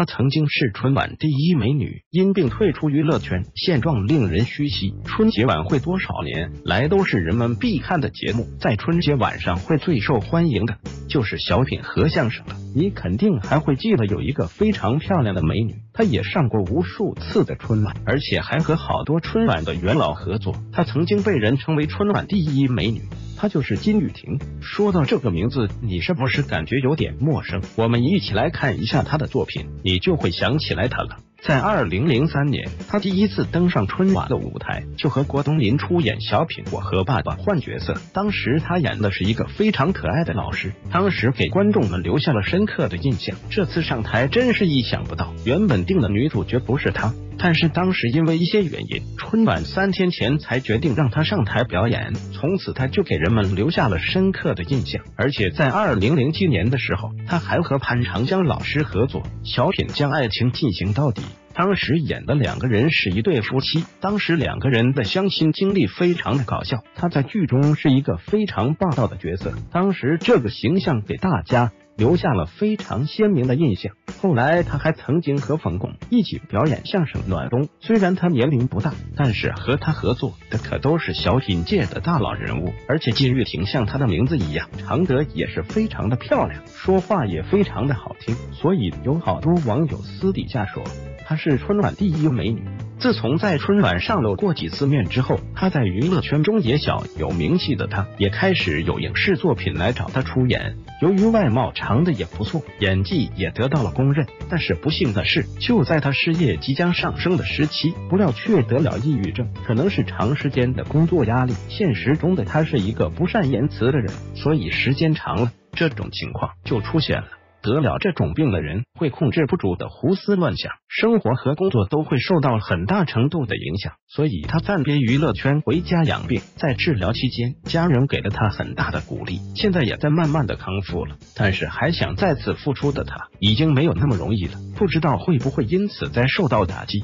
她曾经是春晚第一美女，因病退出娱乐圈，现状令人唏嘘。春节晚会多少年来都是人们必看的节目，在春节晚上会最受欢迎的就是小品和相声了。你肯定还会记得有一个非常漂亮的美女，她也上过无数次的春晚，而且还和好多春晚的元老合作。她曾经被人称为春晚第一美女。她就是金雨婷。说到这个名字，你是不是感觉有点陌生？我们一起来看一下她的作品，你就会想起来她了。在二零零三年，他第一次登上春晚的舞台，就和郭冬临出演小品《我和爸爸换角色》。当时他演的是一个非常可爱的老师，当时给观众们留下了深刻的印象。这次上台真是意想不到，原本定的女主角不是她。但是当时因为一些原因，春晚三天前才决定让他上台表演。从此他就给人们留下了深刻的印象。而且在二零零七年的时候，他还和潘长江老师合作小品《将爱情进行到底》。当时演的两个人是一对夫妻，当时两个人的相亲经历非常的搞笑。他在剧中是一个非常霸道的角色，当时这个形象给大家。留下了非常鲜明的印象。后来他还曾经和冯巩一起表演相声《暖冬》，虽然他年龄不大，但是和他合作的可都是小品界的大佬人物。而且金玉婷像他的名字一样，长得也是非常的漂亮，说话也非常的好听，所以有好多网友私底下说她是春晚第一美女。自从在春晚上露过几次面之后，她在娱乐圈中也小有名气的她，也开始有影视作品来找她出演。由于外貌长得也不错，演技也得到了公认。但是不幸的是，就在她事业即将上升的时期，不料却得了抑郁症。可能是长时间的工作压力，现实中的她是一个不善言辞的人，所以时间长了，这种情况就出现了。得了这种病的人会控制不住的胡思乱想，生活和工作都会受到很大程度的影响，所以他暂别娱乐圈回家养病。在治疗期间，家人给了他很大的鼓励，现在也在慢慢的康复了。但是还想再次复出的他，已经没有那么容易了，不知道会不会因此再受到打击。